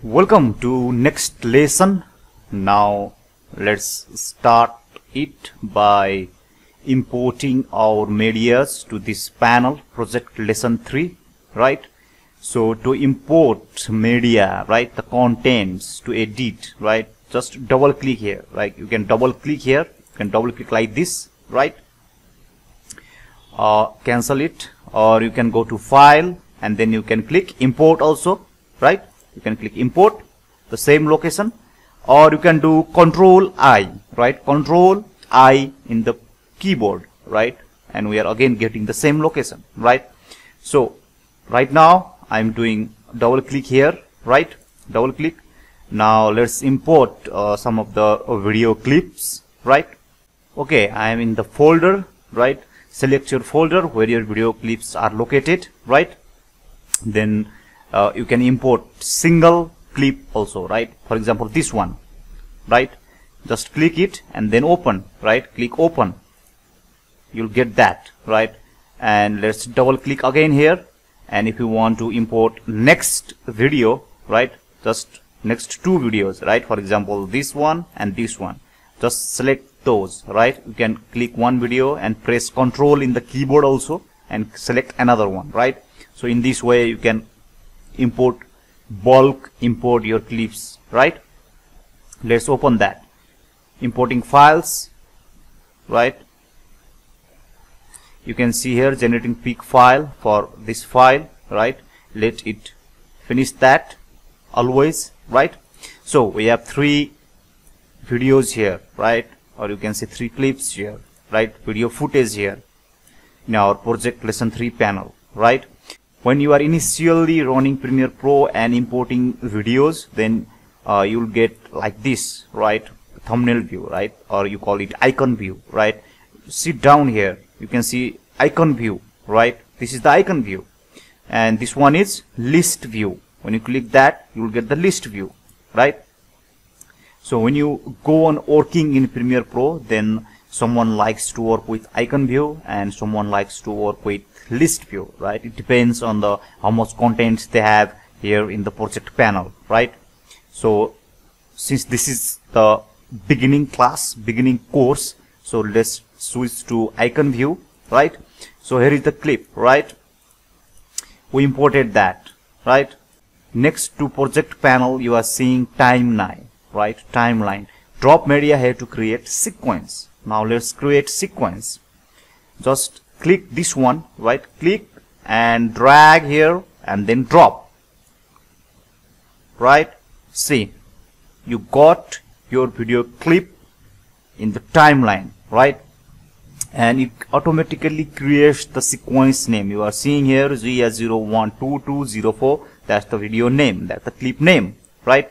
Welcome to next lesson. Now let's start it by importing our medias to this panel project lesson 3 right? So to import media right the contents to edit right just double click here like you can double click here you can double click like this right? Uh, cancel it or you can go to file and then you can click import also right you can click import the same location or you can do control I right? Control I in the keyboard right? And we are again getting the same location right? So right now I'm doing double click here right? Double click. Now let's import uh, some of the video clips right? Okay I am in the folder right? Select your folder where your video clips are located right? Then uh, you can import single clip also right? For example this one right? Just click it and then open right? Click open. You'll get that right? And let's double click again here. And if you want to import next video right? Just next two videos right? For example this one and this one. Just select those right? You can click one video and press control in the keyboard also and select another one right? So in this way you can import bulk import your clips right? Let's open that. Importing files right? You can see here generating peak file for this file right? Let it finish that always right? So we have three videos here right? Or you can see three clips here right? Video footage here in our project lesson 3 panel right when you are initially running Premiere Pro and importing videos then uh, you'll get like this right? Thumbnail view right? Or you call it icon view right? Sit down here you can see icon view right? This is the icon view. And this one is list view. When you click that you will get the list view right? So when you go on working in Premiere Pro then someone likes to work with icon view and someone likes to work with list view right? It depends on the how much content they have here in the project panel right? So since this is the beginning class beginning course so let's switch to icon view right? So here is the clip right? We imported that right? Next to project panel you are seeing timeline right? Timeline. Drop media here to create sequence now let's create sequence. Just click this one right click and drag here and then drop. Right? See you got your video clip in the timeline right? And it automatically creates the sequence name. You are seeing here Z012204 that's the video name. That's the clip name right?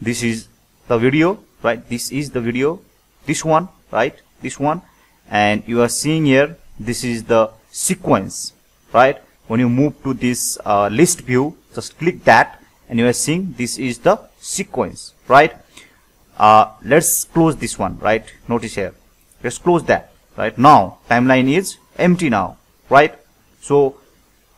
This is the video right? This is the video. This one right? This one. And you are seeing here this is the sequence right? When you move to this uh, list view just click that and you are seeing this is the sequence right? Uh, let's close this one right? Notice here. Let's close that right? Now timeline is empty now right? So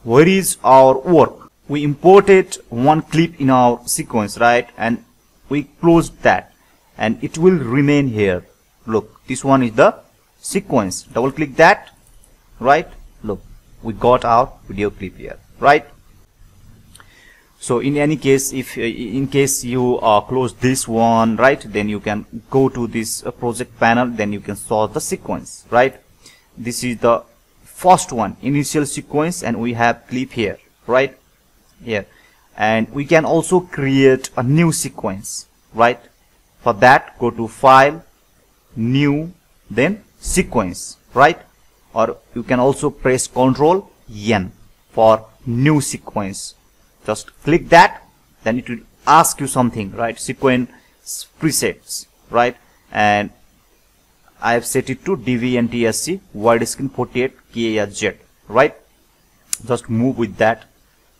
where is our work. We imported one clip in our sequence right? And we closed that. And it will remain here look this one is the sequence. Double click that. Right? Look we got our video clip here. Right? So in any case if uh, in case you uh, close this one right then you can go to this uh, project panel then you can solve the sequence. Right? This is the first one initial sequence and we have clip here. Right? Here. And we can also create a new sequence. Right? For that go to file new then sequence right? Or you can also press ctrl n for new sequence. Just click that then it will ask you something right? Sequence presets right? And I have set it to DVNTSC widescreen 48 KHZ right? Just move with that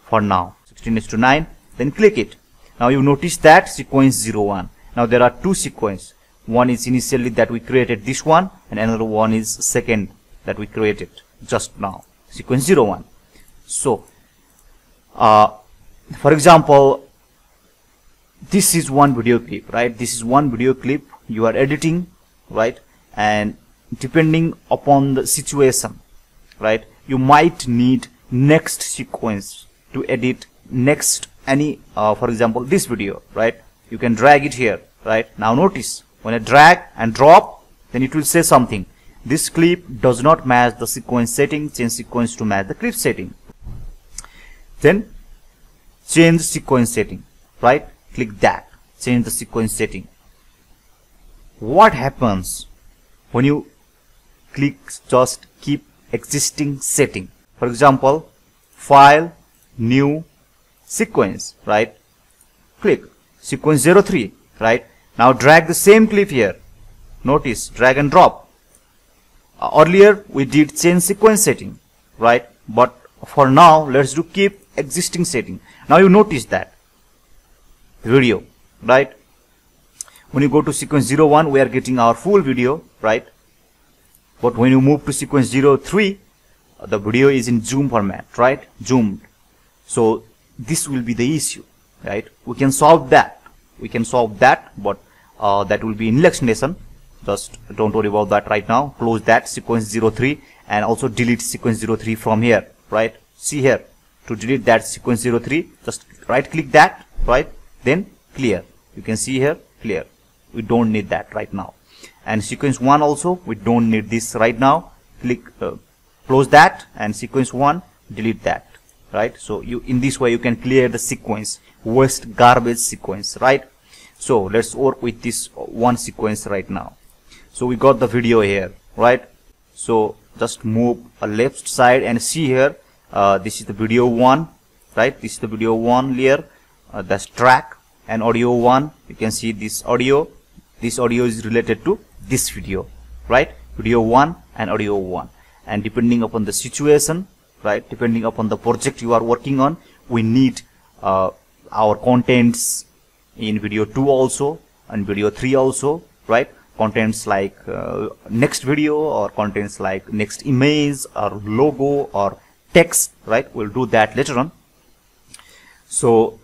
for now. 16 is to 9 then click it. Now you notice that sequence 01 now there are two sequence one is initially that we created this one and another one is second that we created just now. Sequence 01 so uh, for example this is one video clip right? This is one video clip you are editing right? And depending upon the situation right you might need next sequence to edit next any uh, for example this video right? You can drag it here right? Now notice when I drag and drop then it will say something. This clip does not match the sequence setting change sequence to match the clip setting. Then change sequence setting right? Click that. Change the sequence setting. What happens when you click just keep existing setting? For example file new sequence right? Click. Sequence 03 right now drag the same clip here. Notice drag and drop. Uh, earlier we did change sequence setting right? But for now let's do keep existing setting. Now you notice that video right? When you go to sequence 01 we are getting our full video right? But when you move to sequence 03 the video is in zoom format right? Zoomed. So this will be the issue right? We can solve that. We can solve that but uh, that will be in next just don't worry about that right now. Close that sequence 03 and also delete sequence 03 from here right? See here. To delete that sequence 03 just right click that right? Then clear. You can see here clear. We don't need that right now. And sequence 1 also we don't need this right now. Click uh, close that and sequence 1 delete that right? So you in this way you can clear the sequence. Waste garbage sequence right so let's work with this one sequence right now. So we got the video here right? So just move a left side and see here. Uh, this is the video one right? This is the video one layer. Uh, that's track and audio one. You can see this audio. This audio is related to this video right? Video one and audio one. And depending upon the situation right? Depending upon the project you are working on we need uh, our contents in video 2 also and video 3 also right? Contents like uh, next video or contents like next image or logo or text right? We'll do that later on. So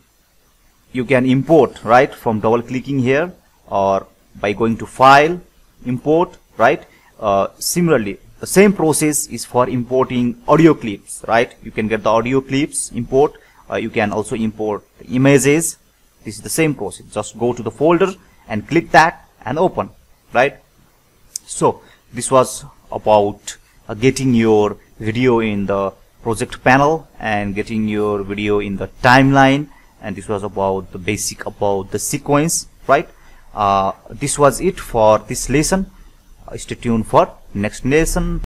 you can import right from double clicking here or by going to file import right? Uh, similarly the same process is for importing audio clips right? You can get the audio clips import. Uh, you can also import images this is the same process. Just go to the folder and click that and open right? So this was about uh, getting your video in the project panel and getting your video in the timeline. And this was about the basic about the sequence right? Uh, this was it for this lesson. Uh, stay tuned for next lesson